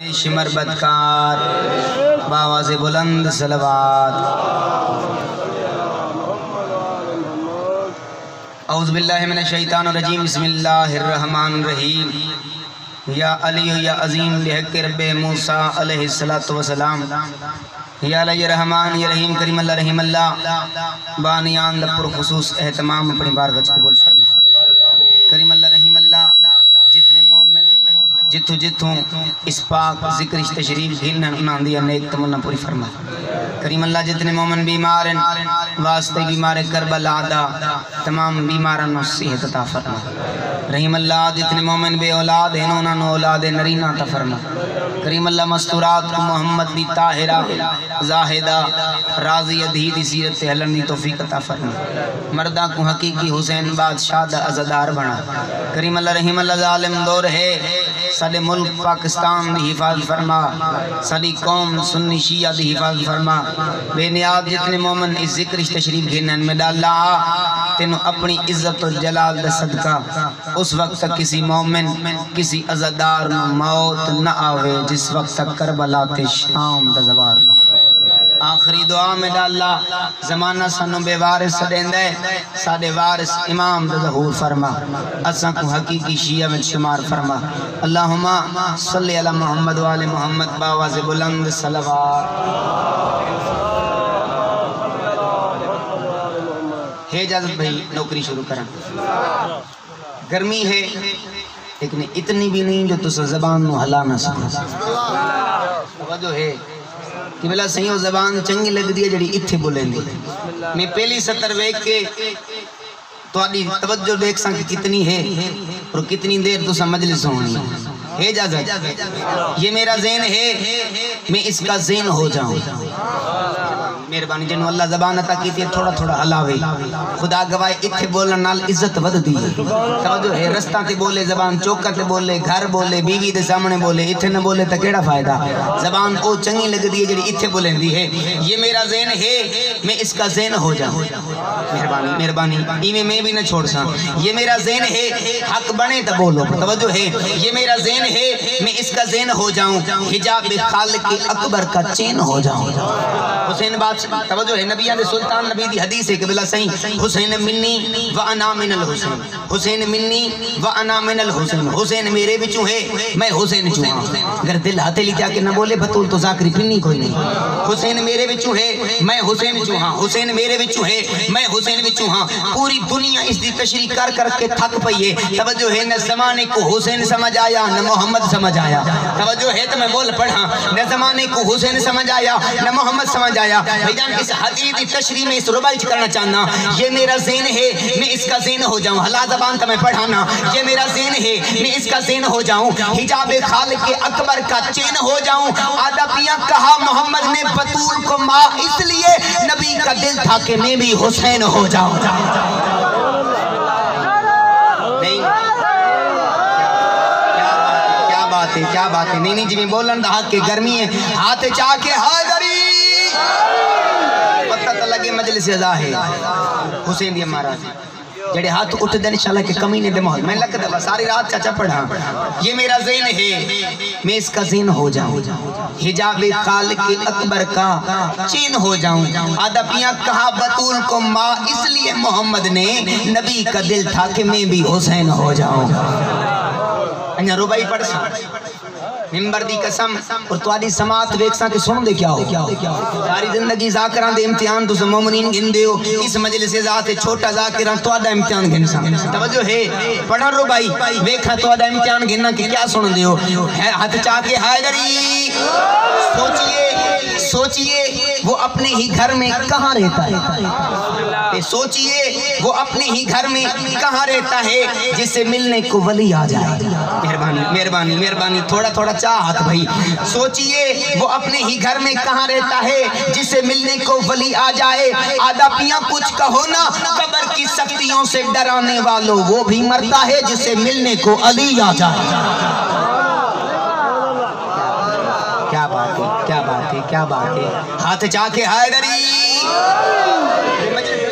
Shimmer बदकार बाबा से बुलंद सलवात औज़बिल्लाहिमिनश्शैतानिर्रजीम बिस्मिल्लाहिर्रहमानिर्रहीम। या अली या अज़ीम बिहक़ मूसा वस्सलाम या या रहीम करीम रहीम बानियान लपुर खुसूस एहतमाम, अपनी बारगज कबूल फरमा करीम अल्लाह रहीम अल्लाह जिथों जिथों इस पाक ज़िक्र तशरीफ़ गिनन उन्हां दी नेक तमन्ना पूरी फरमा। करीम अल्लाह जितने मोमिन बीमार हैं, वास्ते बीमार करबला दा, तमाम बीमारां नु सेहत अता फरमा। रहीम अल्लाह जितने मोमिन बे औलाद हैं, उन्हां नु औलाद नरीना अता फरमा। करीम अल्लाह मस्तूरात को मोहम्मद दी ताहिरा, जाहिदा, राज़ी अधी दी सीरत से हलन दी तौफीक अता फरमा। मर्दा को हकीकी हुसैन बादशाह दा अज़ादार बना करीम अल्लाह, रहीम अल्लाह जालिम दौर है। साडे मुल्क पाकिस्तान की हिफाजत फरमा साडी कौम सुन्नी शिया की हिफाजत फरमा बेनियाज जितने मोमन इस ज़िक्र तशरीफ़ गिन में डाला, तेन अपनी इज़्ज़त और जलाल का सदका उस वक्त तक किसी मोमिन, किसी अजादार मौत न आवे, जिस वक्त तक करबला शाम दा जवार। आखिरी दुआ में डाला। जमाना सानू बेवारिस देंदा। है साडे वारिस इमाम दा ज़हूर फरमा। असां को हकीकी शिया में शुमार फरमा। अल्लाहुम्मा सल्ली अला मोहम्मद व आले मोहम्मद बावाज़ बुलंद सलवात है इजाज़त भाई नौकरी शुरू करा। गर्मी है लेकिन इतनी भी नहीं जो तुस जबान हला ना सको। तवज्जो है। कि भला सही जबान चंगी लगती है जी इतने बोलेंदी मैं पहली सत्र वेख के थोड़ी तो तवज्जो देख सा कि कितनी है, और कितनी देर तो समझ ले सोनी है ये मेरा जेन है, मैं इसका जेन हो जाऊँ। मेहरबानी जिन, अल्लाह जबान अता की थी, थोड़ा थोड़ा हलावे। खुदा गवाए इथे बोलने नाल इज़्ज़त वधदी है। तवज्जो है, रास्ता ते बोले, जबान चौका ते बोले, घर बोले, बीवी दे सामने बोले इथे न बोले तो केड़ा फ़ायदा? जबान ओ चंगी लगदी है जेडी इथे बोलेंदी है। ये मेरा ज़हन है, मैं इसका ज़हन हो जाऊँ। मेहरबानी मेहरबानी इमे मैं भी न छोड़ सा। ये मेरा ज़हन है, हक बने तो बोलो। तवज्जो है, ये मेरा ज़हन है, मैं इसका ज़हन हो जाऊँ। हिजाब खालिक अकबर का चैन हो जाऊँ। हुसैन बात तवज्जो है नबिया दे सुल्तान, नबी दी हदीस है सही हुसैन मिन्नी व अना मिनल हुसैन। हुसैन मिन्नी व अना मिनल हुसैन। हुसैन मेरे है, मैं हुसैन चू हाँ। अगर दिल हाथे लिखा के न बोले बतूल तो जाकरी पिन्नी कोई नहीं। हुसैन मेरे है, मैं हुसैन चू हाँ। हुसैन मेरे है, मैं हुसैन हाँ। पूरी दुनिया इस दी तशरी कर कर के थक पई है। तवज्जो है, न जमाने को हुसैन समझ आया, न मोहम्मद समझ आया। तवज्जो है तो मैं बोल पढ़ा, न जमाने को हुसैन समझ आया, न मोहम्मद समझ आया। भाईजान इस तशरी में करना चाहना, ये मेरा ज़हन है, मैं इसका ज़हन हो हला जबान मैं पढ़ाना, ये मेरा ज़हन है, मैं इसका ज़हन हो हिजाब के अकबर का हो कहा, मोहम्मद ने बतूल को इसलिए नबी का दिल था कि मैं भी हुसैन हो नहीं। क्या बात है नहीं नहीं जी बोलन हाथ के गर्मी है, हाथ चाह के हाजरी। लगे मजलिस अजा है। हुसैन दिया महाराज, जड़े हाथ उठ दे इंशाल्लाह के कमी ने दे माहौल। मैं लग दबा सारी रात चाचा पढ़ा। ये मेरा ज़हन है। मैं इसका ज़हन हो जाऊँ। हिजाब काल के अकबर का चीन हो जाऊँ। आदा पिया कहा बतूल को माँ इसलिए मोहम्मद ने नबी का दिल था कि मैं भी हुसैन हो जाऊँ। अन्या रुबाई पढ़ सा। मिंबर दी कसम, और तुम्हारी समात वेखसा के सुन दे क्या हो? सारी ज़िंदगी जाकरा दे इम्तिहान तुस मोमिनीन गिनदे हो। इस मजलिस जात छोटा जाकिरां तुम्हारा इम्तिहान गिन सा तवज्जो है, पढ़ा रो भाई, वेखा तुम्हारा इम्तिहान गिनना कि क्या सुन दे है, हाथ चाके हाजरी। सोचिए सोचिए, वो अपने ही घर में कहाँ रहता है? सोचिए, वो अपने ही घर में कहाँ रहता है जिसे मिलने को वली आ जाए? मेहरबानी मेहरबानी मेहरबानी थोड़ा थोड़ा चाहत भाई। सोचिए, वो अपने ही घर में कहाँ रहता है, जिससे मिलने को वली आ जाए? आधा पिया कुछ कहो ना, कबर की शक्तियों से डराने वालों, वो भी मरता है जिसे मिलने को अली आ जाए क्या बात है क्या बात है? हाथ जाके हाय हाथ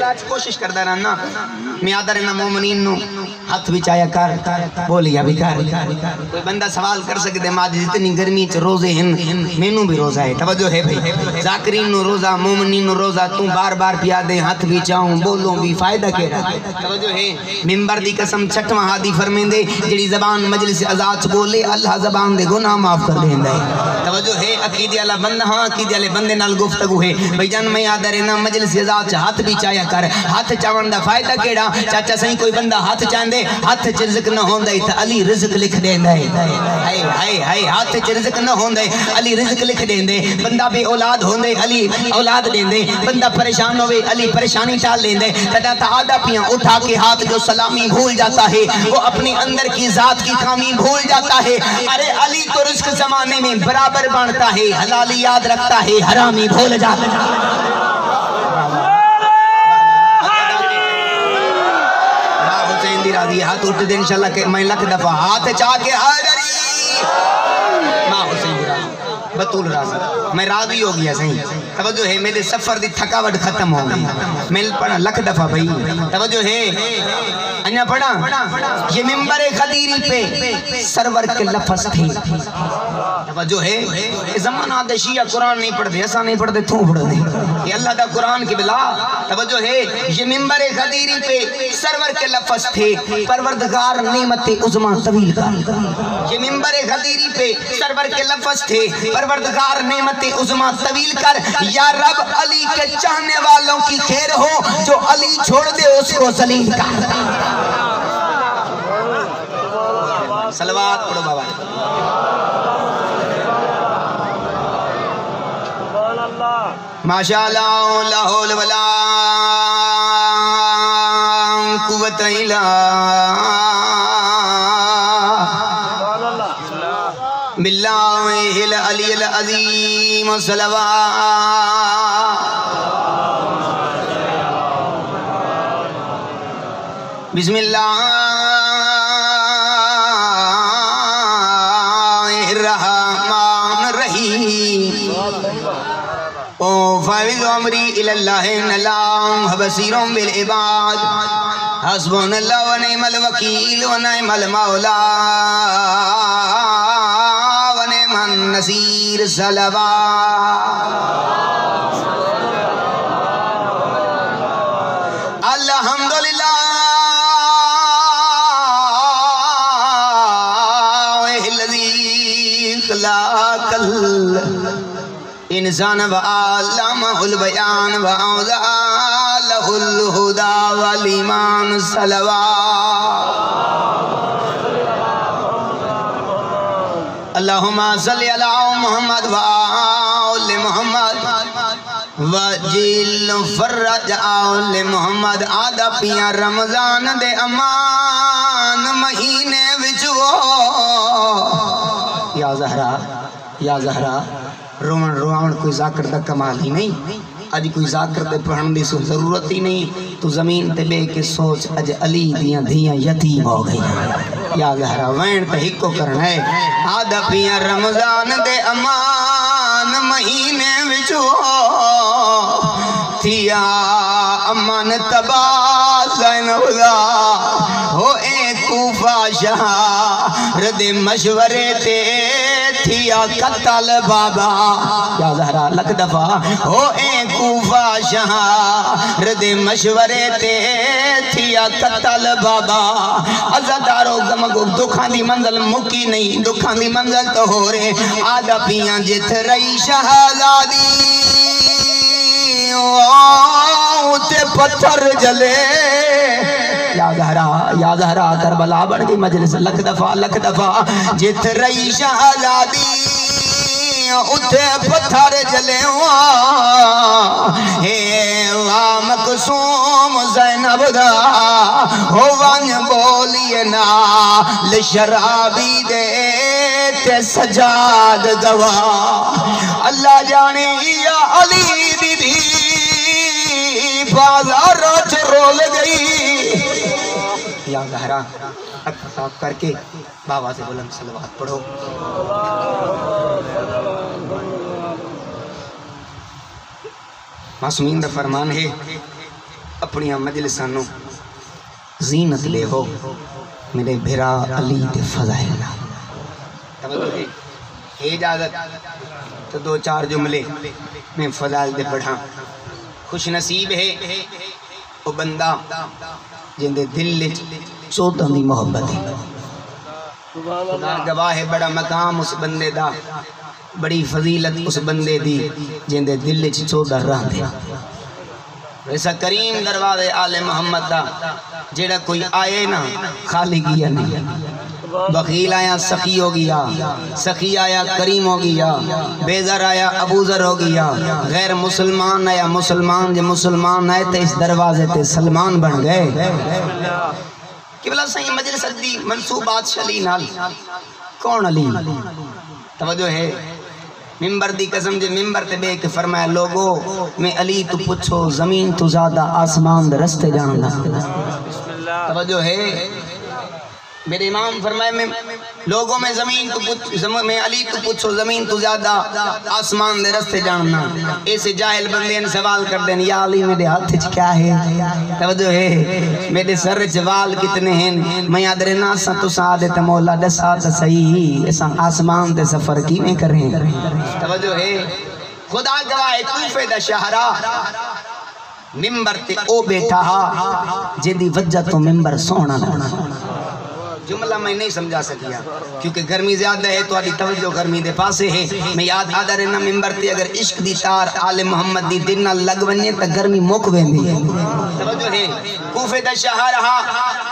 हैदरी कोशिश करता रहना मैं आदा रहना मोमनीन हथ बिछाया कर। बोलिया भी कर। कोई बंदा सवाल कर सकते माज जितनी गर्मी च रोज़े हिन, मेनू भी रोजा है। तवज्जो है भाई। जाकरीन नु रोजा मोमनी नु रोजा, तू बार बार पिया दे, हाथ बिछाऊं, बोलूँ भी फ़ायदा केड़ा? तवज्जो है। मिंबर दी कसम, छठवां हादी फरमेंदे जेड़ी जबान मजलिस आज़ाद बोले, अल्लाह जबान दे गुनाह माफ़ कर देंदा है। तवज्जो है। अकीदे वाला बंदा, हाँ, अकीदे वाले बंदे नाल गुफ्तगू है। भाई जान, मैं याद रहना मजलिस आज़ाद च, हाथ कर। हाथ चावन दा फ़ायदा केड़ा? चाचा सही कोई बंदा हाथ चांदे, हाथ च रिज़्क न होंदा, त अली रिज़्क लिख देंदा। हाय हाय हाय, हाथ च रिज़्क न होंदा, अली रिज़्क लिख देंदे। बंदा बे औलाद होंदे, अली औलाद देंदे। बंदा परेशान होवे, अली परेशानी टाल लेंदे तदा ता आदा पिया उठा के हाथ जो सलामी भूल जाता है, वो अपने अंदर की जात की खामी भूल जाता है। अरे, अली तो रिस्क जमाने में बराबर बांटता है, हलाली याद रखता है, हरामी भूल जाता है वाह राज़ी हाथ उठ दे इंशाल्लाह के, मैं लख दफ़ा हाथ चा के हाजरी। माँ हुसैन दी राज़ी, बतूल राज़ी। मैं राज़ी हो गया, सही। तवज्जो है, मेरे सफ़र दी थकावट खत्म हो गई। मैं पढ़ा, लख दफ़ा भाई। तवज्जो है। अन्या पढ़ा, ये मिंबर खदीरी पे सरवर के लफ्ज थे। तवज्जो है। ये जमाना दे शिया कुरान नहीं पढ़ते, ऐसा नहीं पढ़ते, तू पढ़ते ये अल्लाह दा कुरान के बिला तवज्जो है, ये मिंबर खदीरी पे सरवर के लफ्ज थे। परवरदिगार नेमत उजमा तवील का। ये मिंबर खदीरी पे सरवर के लफ्ज थे। परवरदिगार नेमत उजमा तवील कर। या रब अली के चाहने वालों की खैर हो, जो अली छोड़ दे उसको कर। सलवात पढ़ो बाबा। माशाल्लाह ला हौल वला इल्ला बिल्लाहिल अलील ओ फाविज अमरी इलल्लाह नलाम बसीरों बिल इबाद। हस्बुनल्लाह व निअमल वकील व निअमल मौला व निअमन नसीर सलवा इंसान व आलमहुल बयान व औज़ालहुल हुदा वल ईमान सलवा अल्लाहुम्मा सल्लि अला मुहम्मद व आले मुहम्मद। वजिल फरज आले मुहम्मद। आदा पिया रमज़ान दे अमान महीने विच वो। या जहरा या जहरा रोवण रोवण कोई जाकर दा कमाल ही नहीं। अज कोई जाकर पढ़न सो ज़रूरत ही नहीं, तू ज़मीन ते बे के सोच अज अली दियाँ धियाँ यतीम हो गई या जहरा वैन ते हिको करना है आदा पिया रमज़ान दे अमान महीने विच थिया अमन तबा ज़ैनबदा हो ए कूफा शहर दे मशवरे ते थिया कतल बाबा। या जहरा लख दफ़ा। हो ए कूफा शहर दे मशवरे ते थिया कतल बाबा। अज़ादारो गम को दुखां दी मंजिल मुकी नहीं, दुखां दी मंजिल तो हो रे। आदा पिया जिथ रही शहजादी। उते पत्थर जले। या जहरा या जहरा, करबला बन गई मजलिस। लख दफ़ा लख दफ़ा। जित रही शहजादी उथे पत्थर जले हे वाम मकसूम जैनब दा, हो वन बोलिए ना शराबी दे ते सजाद दवा अल्लाह जाने या अली दीदी बाज़ार च रोल गई। या गहरा साफ़ करके बाबा से बुलंद सलवात पढ़ो। मासूमीन दा फरमान है अपनी मजलिसां जीनत ले हो। मेरे भिरा अली ते फजाइल इजाज़त। तो दो चार जुमले मैं फजाइल दे पढ़ा। खुश नसीब है। वो बंदा जिंदे दिल चौदां दी मोहब्बत है। खुदा गवाह है, बड़ा मकाम उस बंदे दा। बड़ी फजीलत उस बंदे दी, जिंदे दिल विच चौदां रहंदे ऐसा करीम दरवाजे आले मोहम्मद दा जेड़ा कोई आए ना, खाली गया नहीं। बकील आया, सखी हो गया सखी आया, करीम हो गया बेजर आया, अबूजर हो गया गैर मुसलमान आया, मुसलमान जो मुसलमान आए तो इस दरवाजे ते सलमान बन गए। कौन अली? है। मिंबर दी कसम जे मिंबर ते फरमाया, लोगो, मैं अली तू पूछो ज़मीन तू ज़्यादा आसमान दे रस्ते जानदा। तवज्जो है। मेरे इमाम फरमाए, मैं लोगों में ज़मीन तो पूछ, जम- मैं अली तो पूछो, ज़मीन तो ज़्यादा आसमान दे रस्ते जानना। ऐसे जाहिल बंदे ने सवाल कर देन या अली, मेरे हाथ च क्या है? तवज्जो है, मेरे सर च वाल कितने हैं? मैं याद रहना सा तो सादे ते मौला दसा त सही। ऐसा आसमान दे सफ़र किवें करें? तवज्जो है, खुदा गवाह है कूफे दा शहरा। मिंबर ते ओ बैठा हा, जिंदी वजह तो मिंबर सोहना लगना जुमला मैं नहीं समझा सकिया, क्योंकि गर्मी ज़्यादा है तो तवज्जो गर्मी दे पासे है। मैं याद आदा रहना मेंबर ते, अगर इश्क दी तार आले मोहम्मद दी दिल ना लग वने त गर्मी मुक वेंदी है। तवज्जो है। कूफे दा शहर हा,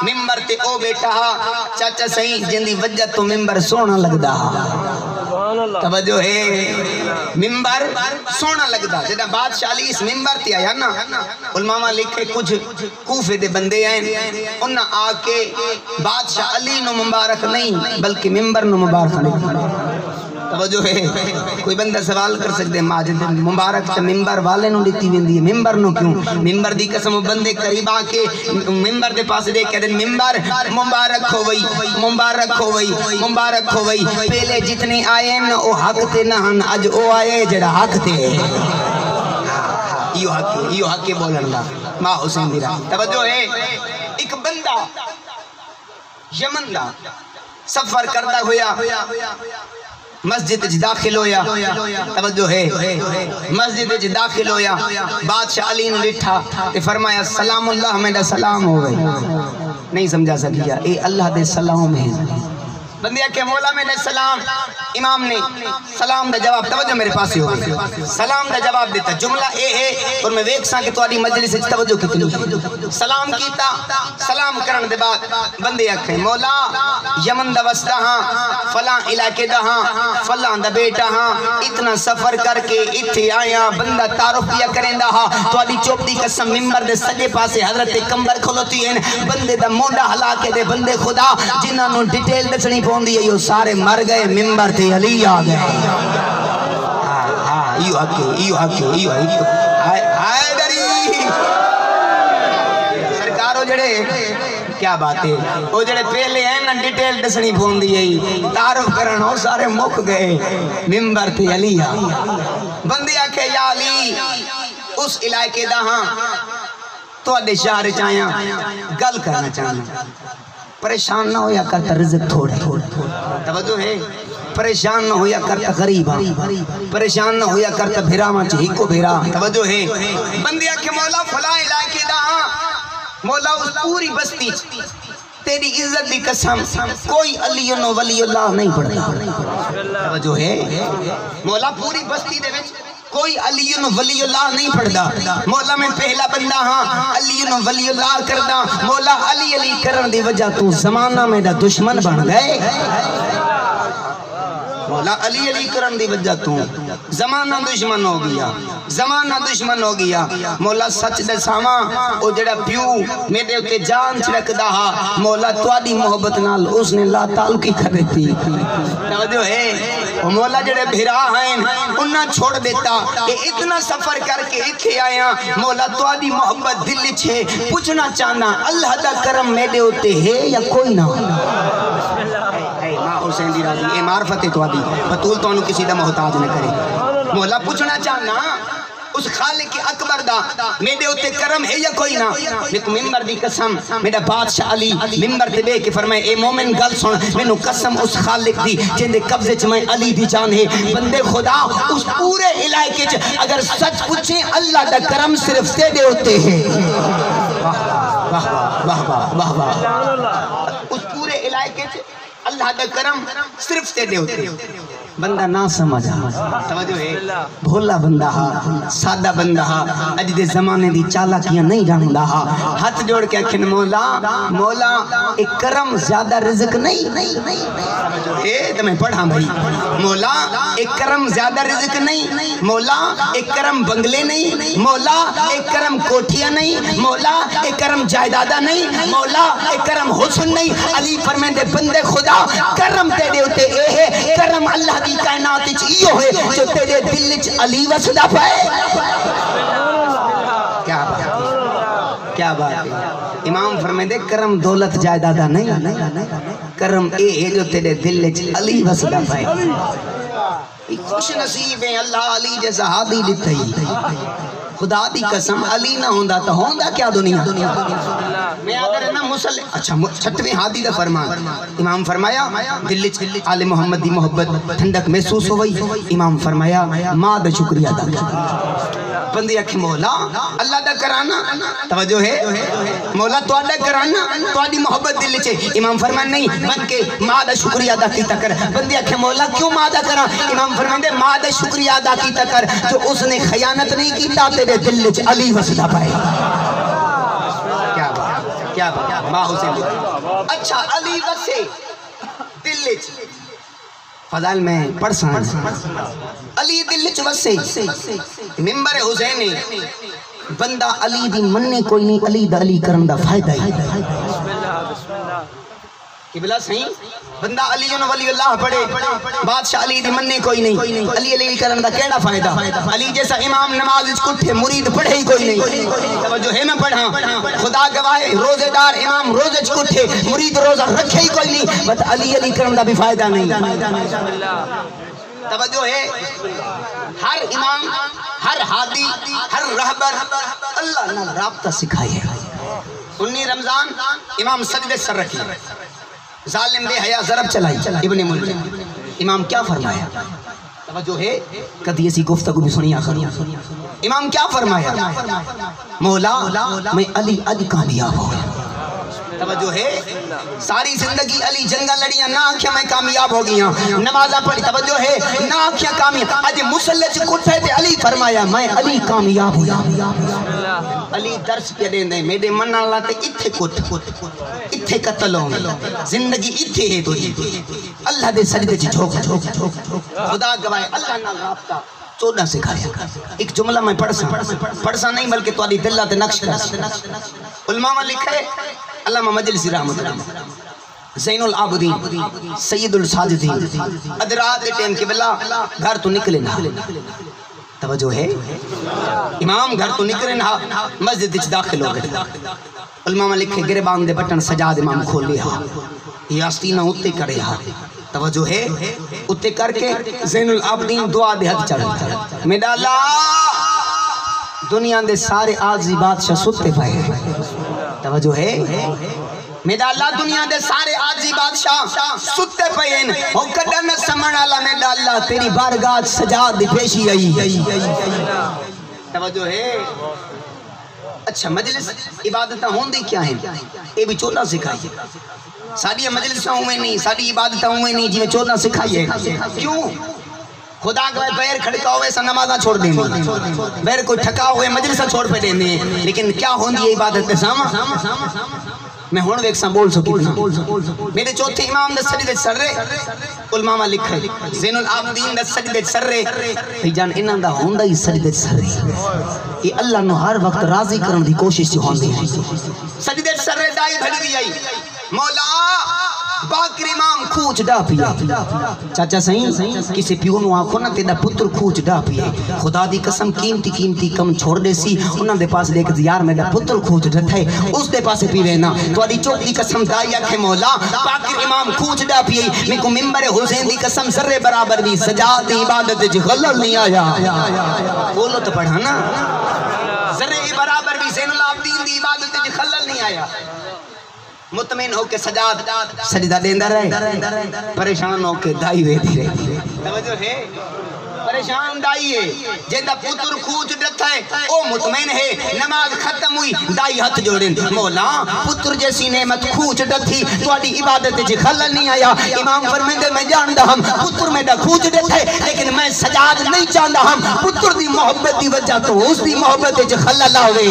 मेंबर ते ओ बैठा हा, चाचा सही जिंदी वजह तो मेंबर सोना लगदा हा। तवज्जो है मिंबर सोना लगदा जेदा बादशाह इस मिंबर ते आया ना उलमावा लिखे कुछ कूफे दे बंदे उन आके बादशाह अली नु मुबारक नहीं, बल्कि मिंबर नु मुबारक नहीं। तवज्जो है कोई बंदा सवाल कर सकदे माजिद मुबारक ते मिंबर वाले नु दित्ती वेंदी है मिंबर नु क्यों? मिंबर दी कसम बंदे करीब आके मिंबर दे पास दे कहते मिंबर मुबारक हो वई मुबारक हो वई मुबारक हो वई पहले जितने आए न ओ हक ते न हन अज ओ आए जेड़ा हक ते है। इयो हक है, इयो हक है बोलन दा। माँ हुसैन दी तवज्जो है एक बंदा यमन दा सफ़र करदा होया। मस्जिद दाखिल मस्जिद दाखिल बादशाह अली ने फरमाया, सलामुल्लाह मेरा सलाम हो नहीं समझा सकिया ए अल्लाह दे सलाम है। बंदे आखे मौला मैंने सलाम, इमाम ने। सलाम का जवाब, तवज्जो मेरे पास ही। हो सलाम दा जवाब देता, जुमला ए है और मैं वेख सा कि तुम्हारी मजलिस विच तवज्जो कितनी है सलाम कीता, सलाम करन दे बाद बंदे आखे मौला, यमन दा वसदा हाँ, फला इलाके दा हाँ, फला दा बेटा हाँ, इतना सफ़र करके इथे आया, बंदा तारुफ किया करेंदा हा। तुम्हारी चुप दी कसम मिंबर दे सजे पासे हज़रत कंबर खलोती है बंदे दा मोंडा हला के दे बंदे खुदा, जिन्हां नु डिटेल दसनी पौंदी है यो सारे मर गए मिंबर ते अली आ गए हां हां इयो हक इयो हक इयो हक हाय हाय दरी सरकारो जड़े क्या बात है वो जड़े पहले हैं ना डिटेल दसनी पौंदी है तारुफ करन ओ सारे मुक गए मिंबर ते अली आ बंदे आखे या अली उस इलाके दा हां ਤੁਹਾਡੇ ਸ਼ਹਿਰ ਚ ਆਇਆ ਗੱਲ ਕਰਨਾ ਚਾਹੁੰਦਾ परेशान ना होया करता रिजक थोड़ा तवज्जो है। परेशान न होया करता गरीब। परेशान न होया करता भिरावा च हिको भिरा। तवज्जो है। बंदिया के मौला फला इलाके दा। मौला उस पूरी बस्ती तेरी इज़्ज़त दी कसम, कोई अली नो वली अल्लाह नहीं पड़ता तवज्जो है। मौला पूरी बस्ती दे विच कोई अली वली नहीं पढ़दा। मौला मैं पहला बंदा हाँ अली नु वली अल्लाह करदा। मौला अली अली करन दी वजह तू जमाना मेरा दुश्मन बन गए। मौला अली अली करन दी वजह तू। जमाना दुश्मन हो गया। जमाना दुश्मन हो गया। मौला सच दसावा, ओ जेड़ा प्यू मेरे उत्ते जान छिड़कदा हा, मौला तुआडी मोहब्बत नाल उसने ला ताल्लुकी कर दी तवज्जो है ओ मौला जेड़े भिरा हैं उन्ना छोड़ देता कि इतना सफ़र करके इथे आया, मौला तुआडी मोहब्बत दिल है, पूछना चाहना, अल्लाह दा करम मेरे उत्ते है या कोई ना? हुसैन दी राज़ी, ए मार्फत है तुआडी बतूल तोनु किसी दा मोहताज न करे। मौला पूछना चाहना उस खालिक के अकबर दा मेरे उत्ते करम है या कोई ना? देखो मिंबर दी कसम मेरा बादशाह अली, मिंबर ते के फरमाए, ए मोमिन, गल सुन मेनू कसम उस खालिक दी, जिंदे कब्जे च मैं अली दी जान है। बंदे खुदा, उस पूरे इलाके च अगर सच पूछे, अल्लाह दा करम सिर्फ़ तेरे उत्ते है। वाह वाह वाह वाह वाह वाह। उस पूरे इलाके च अल्लाह का करम सिर्फ़ तेरे उत्ते बंदा ना समझा समझो भोला बंदा हा, सादा बंदा हा। अज दे जमाने दी चालाकियाँ नहीं जानदा हा। हाथ जोड़ के अखन मौला मौला, एक करम ज़्यादा रिज़्क नहीं। समझो है तो पढ़ा भाई। मौला, एक करम ज़्यादा रिज़्क नहीं। मौला, एक करम बंगले नहीं। मौला, एक करम कोठियाँ नहीं। मौला, एक करम जायदादा नहीं। मौला, एक करम हुस्न नहीं। अली फरमांदे, बंदे खुदा, करम तेरे उते ए है। करम अल्लाह दी कायनात इयो है जो तेरे दिल च अली वसदा पाए। क्या बात क्या बात इमाम फरमाते, करम दौलत जायदादा नहीं। करम ए है जो तेरे दिल च अली वसदा पाए। खुश नसीब है अल्लाह अली जैसा हादी दितई खुदा दी कसम अली ना होंदा तो होंदा क्या दुनिया? मैं अगर ना मुसल अच्छा छठवें हादी दा फरमान। इमाम फरमाया दिल्ली आले मोहम्मद दी मोहब्बत ठंडक महसूस हो गई इमाम फरमाया, माँ दा शुक्रिया अदा। बंदे आखे, मौला, अल्लाह दा कराना। तवज्जो है। मौला तोड़ा कराना तोड़ी मोहब्बत दिल च इमाम फरमान, नहीं बल्कि माँ दा शुक्रिया अदा कीता कर। बंदे आखे, मौला, क्यों माँ दा करा? इमाम फरमांदे, माँ दा शुक्रिया अदा कीता कर, जो उसने खयानत नहीं कीता, तेरे दिल च अली वसदा पाए। क्या बात क्या बात, माँ हुसैन। अच्छा अली वसे, दिल च। फजाइल में पढ़ अली दिल च वसे। मिंबर हुसैन। बंदा अली दी मन्ने कोई नहीं अली दा अली करन दा फ़ायदा ही। किबला सही? बंदा अली जो वली अल्लाह पढ़े, बादशाह अली दी मन्ने कोई नहीं। अली अली करन दा केड़ा फ़ायदा? अली जैसा इमाम नमाज़ विच कुठे मुरीद पढ़े ही कोई नहीं। तवज्जो है मैं पढ़ा। खुदा गवाह, रोजेदार इमाम रोज़े च कुठे मुरीद रोजा रखे ही कोई नहीं। बट अली अली करन दा भी फ़ायदा नहीं। तवज्जो है, हर इमाम, हर हादी, हर रहबर अल्लाह ने राब्ता सिखाया है उन्नी रमज़ान इमाम सजदे सर रखी। जालिम बे हया जरब चलाई, इब्ने मुल्क। इमाम क्या फरमाया? तवज्जो है, कदी ऐसी गुफ्तगू भी सुनिया इमाम क्या फरमाया? मौला, मैं अली अली कामयाब हो। तवज्जो है, सारी ज़िंदगी अली जंगा लड़ियाँ ना आँखें मैं कामयाब हो गई हूँ। नमाजा पढ़ी, तवज्जो है, ना आँखें कामयाब। आज मुसल्ले कुठे ते अली फरमाया, मैं अली कामयाब हुआ अली दर्श पे देंदे, मेरे मन वाला ते इथे कुठ इथे कत्ल हो ज़िंदगी इथे है तुझी। अल्लाह दे सजदे च झोक झोक झोक खुदा गवाए, अल्लाह नाल राब्ता। चौदह सिखाया एक जुमला मैं पढ़ सा पढ़ सा नहीं, बल्कि तुम्हारी दिल ते नक्श कर। उलमा लिखे अल्लामा मजलिसी रहमत जैनुल आबदीन, सैयदुल साजिदीन अदरात के टाइम के बेला घर तो निकले ना। तवज्जो है। इमाम घर तो निकले ना, मस्जिद च दाखिल हो गए। उलमा लिखे गिरबान दे बटन सजाद इमाम खोले हा ये आस्तीना उत्ते करे हा। तवज्जो है, उत्ते करके जैनुल आबदीन दुआ दे हथ चढ़। मेरा अल्लाह दुनिया दे सारे आजी बादशाह सुते पाए। तवज्जो है मेरा अल्लाह दुनिया दे सारे आजी बादशाह सुते पे हैं। ओ कदा न समण वाला मेरा अल्लाह, तेरी बारगाह सजा दी पेशी आई। तवज्जो है? अच्छा मजलिस इबादत होंदी क्या है? ये भी चोला सिखाई। साड़ी मजलिस उमें नहीं, साड़ी इबादत उमें नहीं जिਵੇਂ चोला सिखाई है। क्यों? खुदा का पैर खड़का हुए सा नमाजा छोड़ देंगे बैर कोई ठका हुए मजलिसा छोड़ पे देंगे लेकिन क्या होंगी इबादत सामा? मैं हुन वेख सा बोल सो मेरे चौथे इमाम दे सजदे सर्रे उलमा मा लिखे जैनुल आबदीन दे सजदे सर्रे भाईजान इन्हां दा होंदा ही सजदे सर्रे ये अल्लाह नु हर वक्त राज़ी करन दी कोशिश होंदी। है सजदे सर्रे दाई घड़ी दी आई। मौला! पाकर इमाम खूच डा पिए चाचा सही किसी प्यो नु आखो ना तेरा पुत्र खूच डा पिए खुदा दी कसम, कीमती कीमती कम छोड़ दे सी। उन्हां दे पास देख, यार मेरा पुत्र खूच डठे उस दे पासे पीवे ना। तोड़ी चोक दी कसम दाई आखे, मौला। पाकर इमाम खूच डा पिए मेरे को मिंबर हुसैन दी कसम सर्रे बराबर दी सजा दी इबादत च गलल नहीं आया। बोलो तो पढ़ा ना। जर्रे बराबर भी सैनुल आबदीन दी इबादत च खलल नहीं आया। मुतमिन होके सजाद सजदा देंदा रहे। परेशान होके दाई वेदी रहे। तवज्जो है। परेशान दाई है। जेदा पुत्र खूज डथ है ओ मुतमिन है। नमाज़ खत्म हुई। दाई हाथ मौला पुत्र जैसी नेमत खूज डथी तोडी इबादत च खलल नहीं आया। इमाम फरमांदे मैं जानदा हम पुत्र मेरा खूज डथ है लेकिन मैं सजाद नहीं चाहंदा हम। पुत्र दी मोहब्बत दी वजह तो उस दी मोहब्बत च खलल आवे।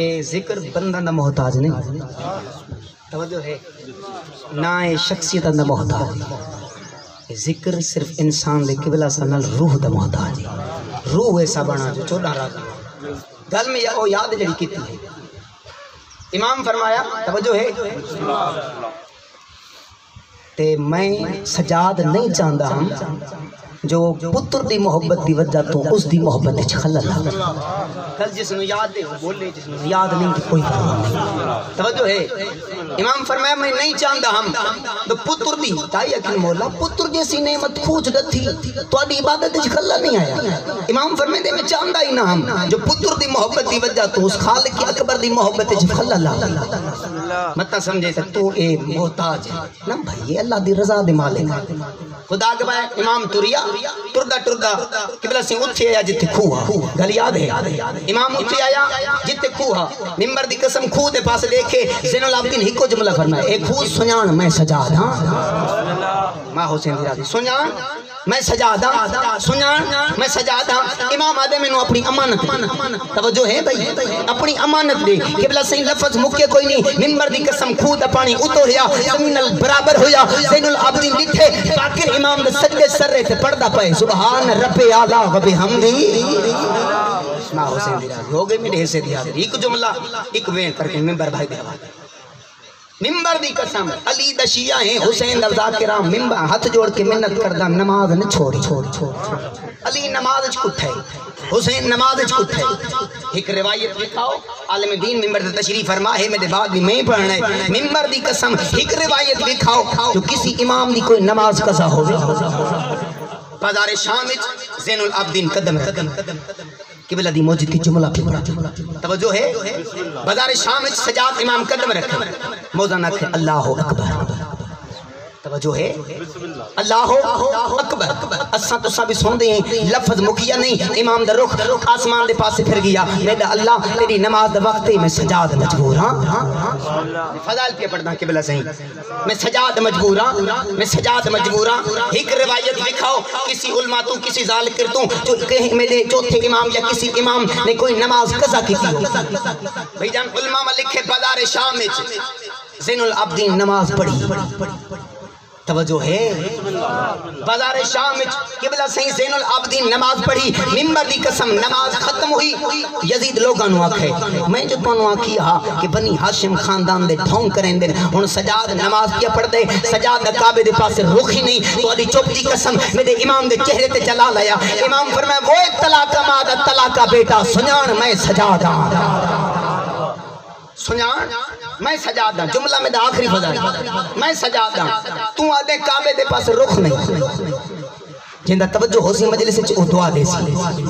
ए ज़िक्र बंदा दा मोहताज नहीं। तवज्जो है। ना ए शख्सियत दा मोहताज। ज़िक्र सिर्फ़ इंसान दे किबला सा रूह दा मोहताज। है रूह ऐसा बना जो चौदह रात। गल में या याद जड़ी है। इमाम फरमाया, तवज्जो है। ते मैं सजाद नहीं चाहता हम। जो पुत्र दी मोहब्बत दी वजह तो उस दी मोहब्बत जिसनु याद नहीं तो कोई परवाह नहीं। तवज्जो है। इमाम फरमाया मैं नहीं चाहता हम। तो पुत्र दी ताई अखिल मौला पुत्र जैसी नेमत खूच दथी तोड़ी इबादत विच खलल नहीं आया। इमाम फरमाते मैं चाहता ही ना हम। जो पुत्र दी मोहब्बत दी वजह तो उस खालिक की अकबर दी मोहब्बत विच खलल आ मत समझे तो ए मोहताज ना भाई ये अल्लाह दी रजा दे मालिक। खुदा के बाय इमाम तुरिया टुरदा टुरदा किबला सिंह उठे आया जिथे खूह। गल याद है? इमाम उठे आया जिथे खूह। मिंबर दी कसम खू दे पास लेके जैनुल आबदीन हिको जुमला फरमाया ए खू सुजान मैं सजाद हाँ माँ हुसैन दी राज़ी सुजान मैं सजादा सुजान मैं सजादा इमाम आदे मेनू अपनी अमानत तवज्जो है भाई? अपनी अमानत दे। किबला सही लफ्ज मुके कोई नहीं। मिंबर दी कसम खूह दा पानी उतोरिया ज़मीन नाल बराबर होया। जैनुल आबदीन डिठे बाकिर इमाम दे सजदे सर्रे ते पड़दा पए। सुभान रब्बे आला व बिहमदी। माँ हुसैन दी हो गई मेरे हिस्से दी हाजिर। एक जुमला, एक वें करके मिंबर भाई दे हवाले। मिंबर दी कसम, अली दा शिया है, हुसैन दा जाकिरा मिंबर, हाथ जोड़ के मिन्नत करदा, नमाज़ न छोड़ी। छोड़ छोड़ अली नमाज़ च कुठे हुसैन नमाज़ च कुठे एक रिवायत लिखाओ आलम दीन मिंबर ते तशरीफ़ फरमा, है मेरे बाद भी मैं पढ़ना है। मिंबर दी कसम, एक रिवायत लिखाओ जो किसी इमाम दी कोई नमाज़ कजा होवे। बाज़ार शाम विच जैनुल आबदीन कदम रख। किबला दी मौजूद की जुमला पे तवज्जो है? बाज़ार शाम में सजात इमाम कदम रखे। मौजाना के अल्लाह अकबर। तवज्जो है। अल्लाह अकबर। असा तुसा भी सुनते हैं लफ्ज मुखिया नहीं इमाम दा रुख आसमान दे पासे फिर गया। मेरा अल्लाह तेरी नमाज़ दा वक्त है मैं सजाद मजबूर हाँ। फजाइल पे पढ़ना किबला सही। मैं सजाद मजबूर हाँ मैं सजाद मजबूर हाँ। एक रिवायत लिखाओ किसी उलमा तू किसी जालिकर तू जो कहीं मेरे चौथे इमाम या किसी इमाम ने कोई नमाज़ कजा की हो भाईजान उलमा में लिखे बाज़ार शाम में। जैनुल आबदीन नमाज़ पढ़ी। तवज्जो है। बाज़ार शाम में किबला सही जैनुल आबदीन नमाज़ पढ़ी, मिंबर दी कसम नमाज़ खत्म हुई। यजीद लोगां नु आखे, मैं जो तोनु आखी, हा, कि बनी हाशिम खानदान दे ढोंग करेंदे हुन सजाद नमाज़ किया पढ़दे, सजाद काबे दे पासे रुख ही नहीं। तोदी चुप दी कसम, मेरे इमाम दे चेहरे ते चला लाया। इमाम फरमाया, वो तलाका माँ दा तलाका बेटा सुजान मैं सजादा सुजान मैं सजा दा। जुमला में दा आखिरी मैं सजादा तू आदे काबे दे पास रुख नहीं। ज़िंदा तवज्जो होसी मजलिस च ओ दुआ देसी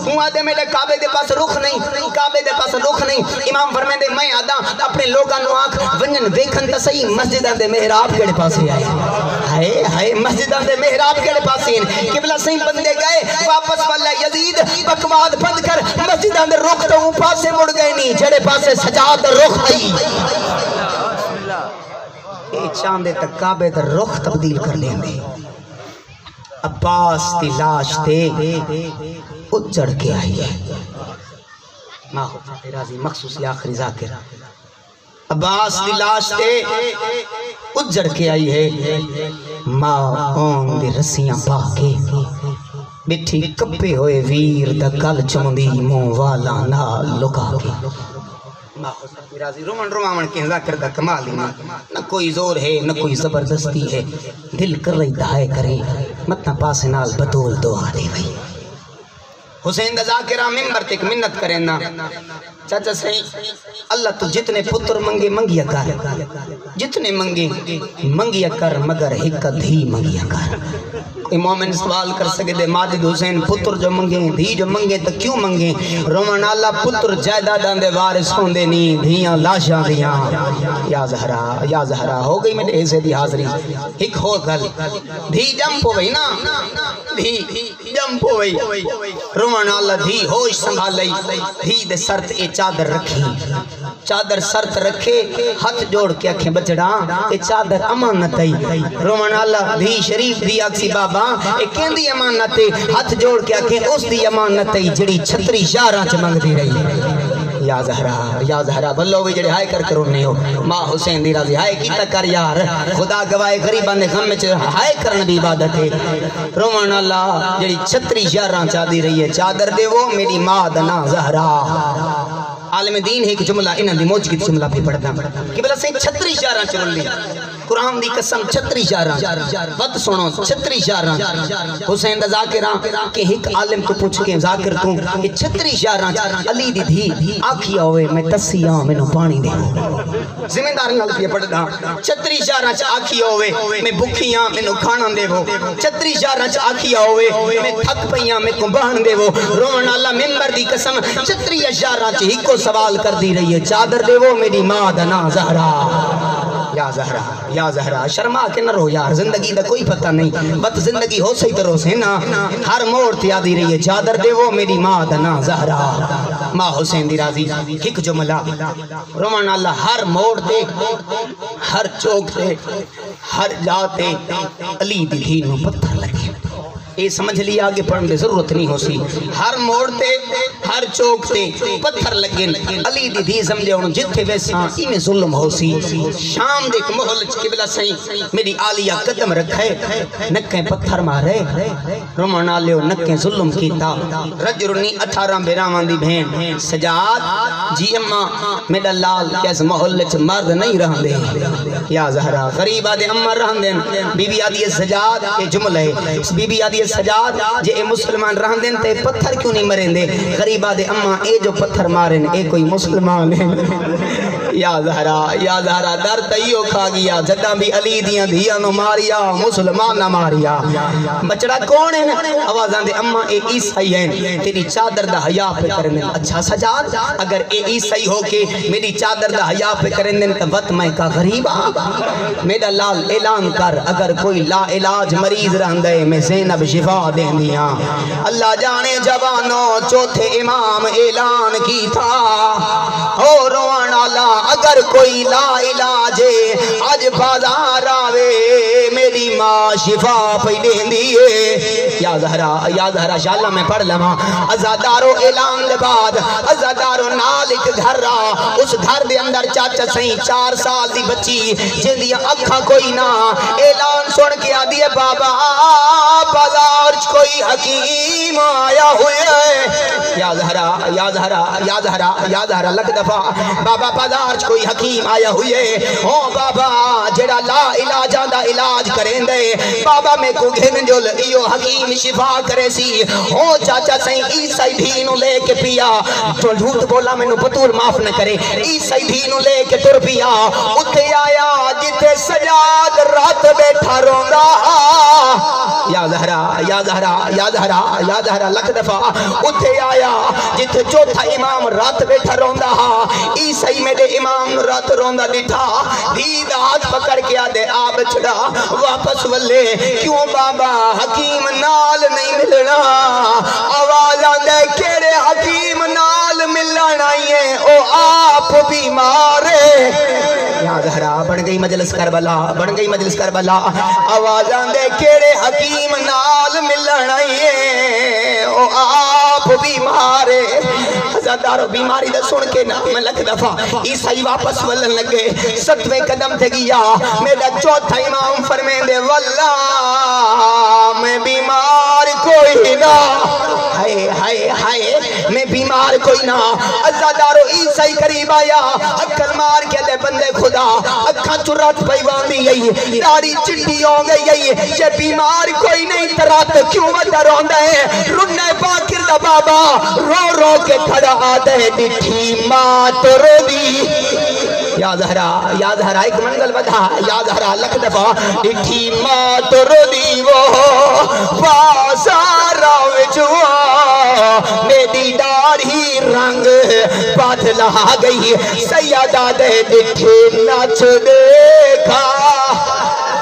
तू आदे मेरे काबे दे पास रुख नहीं काबे दे पास रुख नहीं। इमाम फरमांदे मैं आदा अपने लोगां नु आख वंजन देखन त सही मस्जिदां दे मेहराब केड़े पासे आए। हाय हाय मस्जिदां दे मेहराब केड़े पासे हैं किबला सही बंदे गए वापस वाला यजीद बकवाद बंद कर मस्जिदां दे रुख तो ऊ पासे मुड़ गए नहीं जेड़े पासे सजाद रुख आई। ए चांदे तक काबे दा रुख तब्दील कर लेंदे। अब्बास की लाश ते उजड़ के आई है। अब्बास की लाश ते उजड़ के आई है। माँ रस्सियाँ कप्पे होए वीर दा गल चुमदी, मुँह वाला नाल लुका के। माँ कोई ज़ोर है, न कोई ज़बरदस्ती है। दिल कर रही दहाए करे मत पास नाल बतौल दुआ दे भाई। हुसैन दा जाकिरा मिंबर ते मिन्नत करे ना। चाचा सही, अल्लाह तू जितने पुत्र मंगे, मंगिया कर। जितने मंगे, मंगिया कर, मगर एक धी मंगिया कर। मोमिन सवाल कर सकते माजिद हुसैन पुत्र जो मंगे, धी जो मंगे तो क्यों मंगे? रोमन आला पुत्र जायदादां दे वारिस होंदे नी, धियाँ लाशां दियाँ। या जहरा या जहरा, हो गई मेरे ऐसे दी हाजरी। एक हो गल, धी जंप हो ना? धी जंप हो धी होश संभालई धी दे सर ए चादर रखी। चादर सरत रखे, हाथ जोड़ के आखे बचड़ा ए चादर अमानत है। रोमन आला धी शरीफ दी आखसी, बाबा, ए केंदी अमानत है? हाथ जोड़ के आखे, उस दी अमानत है, जड़ी छतरी शाहरा च मंगदी रही। या जहरा या जहरा, बल्लो भी जड़े हाय कर करो नहीं हो। माँ हुसैन दी राज़ी, हाय कीता कर यार। खुदा गवाए गरीबां दे गम च, हाय करन दी इबादत है। रोवण अल्लाह, जड़ी छतरी यारा चादी रही है, चादर देवो मेरी माँ दा ना जहरा। आलम दीन है कि जुमला, इन्हां दी मौज की जुमला भी पढ़दा। कि भला सही छतरी यारा चल ली कुरान दी कसम छतरी शाहरा वत सुनो, छतरी शाहरा हुसैन दा जाकिरा के एक आलिम को पूछ के, जाकिर तू ये छतरी शाहरा अली दी धी आखी होवे मैं तसिया मेनू पानी दे। ज़िम्मेदारी नाल पिए पढ़दा। छतरी शाहरा च आखी होवे मैं भुखियाँ मेनू खाना देवो। छतरी शाहरा च आखी होवे मैं थक पईयां मैं को बहन देवो। रोवन वाला मिंबर दी कसम, छतरी शाहरा च इको सवाल कर दी रही है, चादर देवो, मेरी माँ दा ना जहरा। या जहरा या जहरा, शर्मा के न रो यार, ज़िंदगी का कोई पता नहीं। बस ज़िंदगी हो सही तरह रोसे ना। हर मोड़ ते आदी रही है, चादर दे वो मेरी माँ दा ना जहरा। माँ हुसैन दी राज़ी एक जुमला रोमन अल्लाह हर मोड़ ते, हर चौक ते, हर जाते अली दी धी पत्थर लगे ये समझ लिया आगे पढ़ने की ज़रूरत नहीं होसी। हर मोड़ ते, हर चौक ते, पत्थर लगे अली दी धी समझे हुन जिथे वैसा इवें जुल्म होसी। शाम दे एक च किबला सही मेरी आलिया कदम रखे, नक्के पत्थर मारे। रोमन आलियो नक्के जुल्म कीता। रजरुनी 18 बेरावां दी बहन सजाद। जी अम्मा, मेरा लाल कैस माहौल च मर्द नहीं रहंदे। या जहरा, गरीब आदे अम्मा रहंदे बीबी आदी सजाद ये जुमला। बीबी आदी सजाद जे मुसलमान रहंदे ते पत्थर क्यों नहीं मरेंदे? गरीबा दे अम्मा, ए जो पत्थर मारे ए कोई मुसलमान है। या जहरा या जहरा दर तइयो खा गया, जदा भी अली दियाँ धियाँ नु मारिया, मुसलमान ना मारिया। बचड़ा कौन है? आवाजां दे अम्मा, ए ईसाई है। तेरी चादर दा हया पे करने अच्छा सजाद, अगर ए ईसाई हो के मेरी चादर दा हया पे करने त वत मैं का गरीबा मेरा लाल ऐलान कर, अगर कोई ला इलाज मरीज़ रहंदे, मैं ज़ैनब शिफा देंदियाँ। अल्लाह जाने जवानों, चौथे इमाम ऐलान की था। हो रोवन वाला अगर कोई ला इलाजे अज बाज़ार आवे, मेरी माँ शिफा देंदी है। या जहरा या जहरा, शाला मैं पढ़ लवा। अजादारो ऐलान के बाद, अजादारो नाल एक घर आ। उस घर दे अंदर चाचा सही चार साल दी बच्ची, जिंदियाँ अखा कोई ना। ऐलान सुन के आदी है, बाबा बाज़ार च कोई हकीम आया हुआ है। या जहरा या जहरा या जहरा या जहरा लख दफ़ा। बाबा बाज़ार कोई हकीम आया हुए हो। बाबा, जेड़ा ला इलाजा दा इलाज करेंदे। बाबा में को घिन जो इयो हकीम शिफा करे सी। हो चाचा सही ईसाई धी नु लेके पिया। तो झूठ बोला, मेनू बतूल माफ़ न करे। ईसाई धी नु लेके तुर पिया। उथे आया जिथे सजाद रात बैठा रोंदा। या जहरा या जहरा या जहरा या जहरा लख दफ़ा उथे आया, जिथे चौथा इमाम रात बैठा रोंदा हा। ईसाई मेरे इमाम रात रोंदा दिठा। दीद हाथ पकड़ के आदे आ बछड़ा वापस वल्ले, क्यों बाबा हकीम नाल नहीं मिलना? आवाज़ आंदे, केड़े हकीम नाल मिलना है? ओ आप बीमार या जहरा बन गई मजलिस करबला, बन गई मजलिस करबला। आवाज़ आंदे केड़े हकीम नाल मिलना है ओ आप बीमार बीमारी सुन के ईसाई वापस लगे। कदम मेरा चौथा बीमार कोई ना। हाय हाय हाय, मैं बीमार कोई ना। अजादारो ईसा ही करीब आया। अक्कल मार के दे बंदे खुदा। अखा चुरत पैवानी यही दाढ़ी चिट्टी हो गई यही जे बीमार कोई नहीं तरात क्यों बता रोंदा है? रुन्ने बाकिर दा बाबा रो रो के खड़ा आते डिठी माँ तो रो याद हरा याद हरा एक मंगल बधा याद हरा लख दफ़ा डिठी माँ तो रोदी वो पासारा विचुआ मेरी दाढ़ी रंग पाथ लहा गई, सैया दे दिखे नच देखा।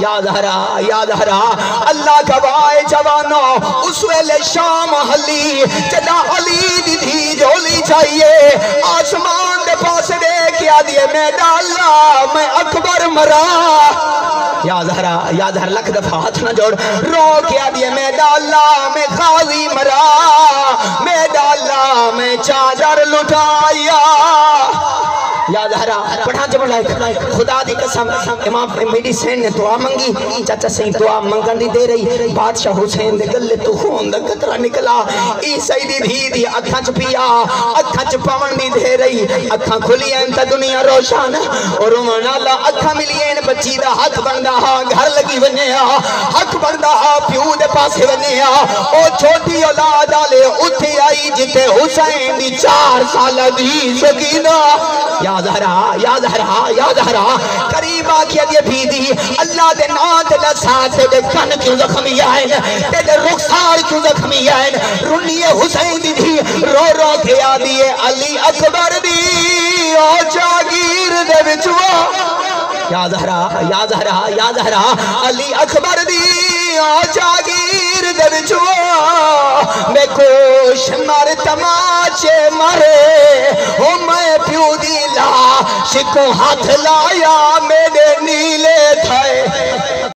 याद हरा याद हरा अल्लाह गवाए जवानो, उस वेले शाम हली, जदा अली दी धी जोली चाहिए। आसमान दे पास देख या दिए मैं डाला मैं अकबर मरा। याद हरा याद हर लख दफ़ा हाथ ना जोड़। रो के दिए मैं डाला मैं खाली मरा। मैं डाला मैं चादर लुटाया। याद हरा पढ़ा जब लाइक खुदा दी कसम, इमाम मेडिसिन ने दुआ मंगी। चाचा सही दुआ मंगन दी दे रही। बादशाह हुसैन दे गले तो खून दा कतरा निकला। ई सईदी धी दी अखां च पिया अखां च पवन दी दे रही। अखां खुलियाँ त दुनिया रोशन, और मनाला अखां मिलियन बच्ची दा हक बनदा हा, घर लगी वने आ। हक बनदा हा, प्यू दे पासे वने आ। ओ छोटी औलाद आले उथे आई जिते हुसैन दी 4 साल दी सकीना। याद हरा याद हरा याद हरा करीब आखिया दिए भीदी अल्लाह दे नाम ते दसा तेरे कन क्यों जख्मी आए तेरे रुखसार क्यों जख्मी आए रुनिए हुसैन दी थी रो रो के आ दिए अली अकबर दी ओ जागीर दे विच वो। याद हरा याद हरा याद हरा अली अकबर दी ओ जागीर। वो मैं कोश मर तमाचे मरे। ओ, मैं प्यू दी ला शिको हाथ लाया, मेरे नीले थे